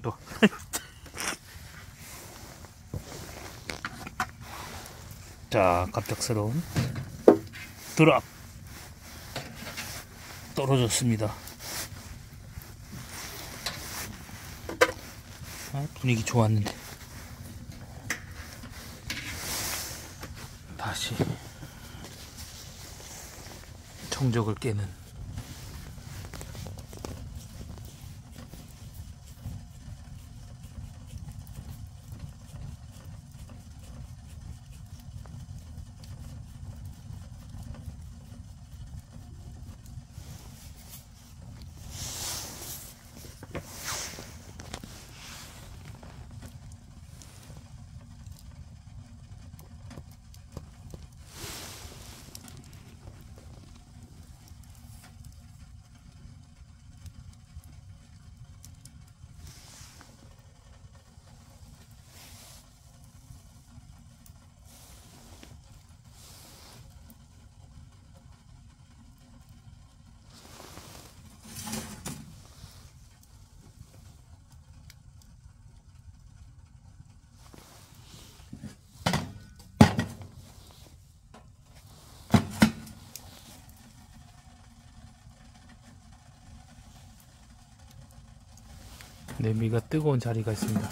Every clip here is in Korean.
또, 또. 자, 갑작스러운 드랍. 떨어졌습니다. 아, 분위기 좋았는데. 다시 정적을 깨는 냄비가 뜨거운 자리가 있습니다.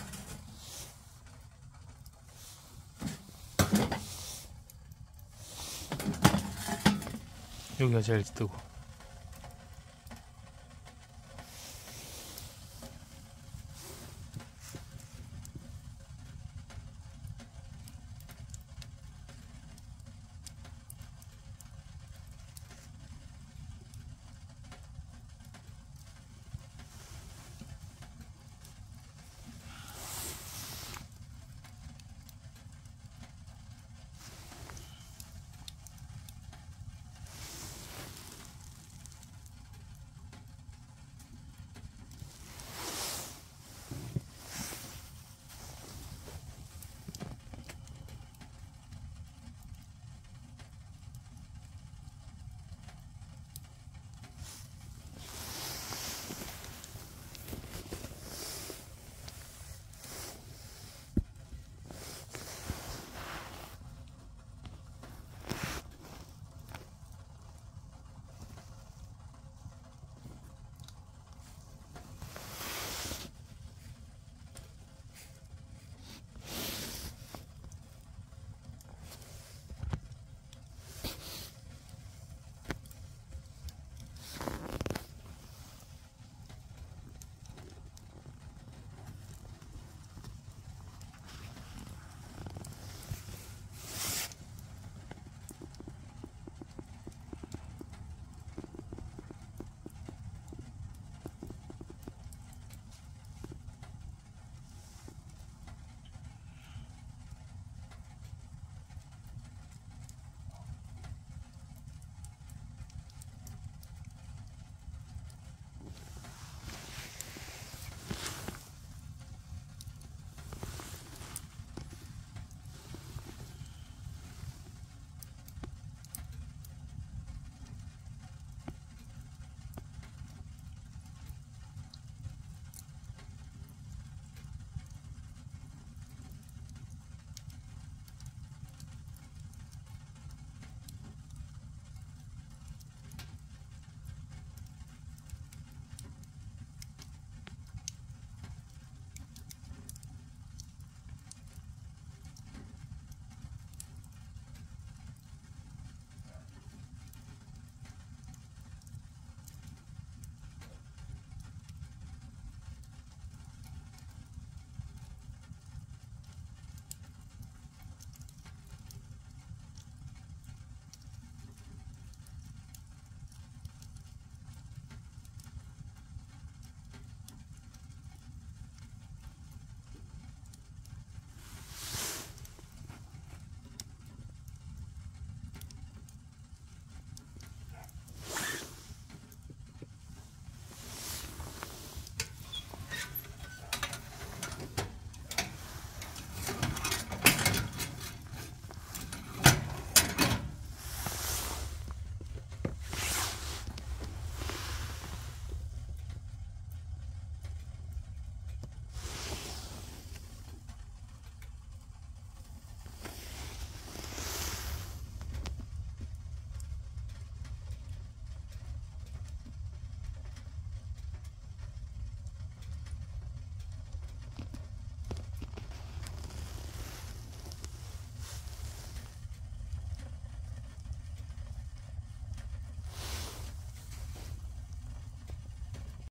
여기가 제일 뜨고.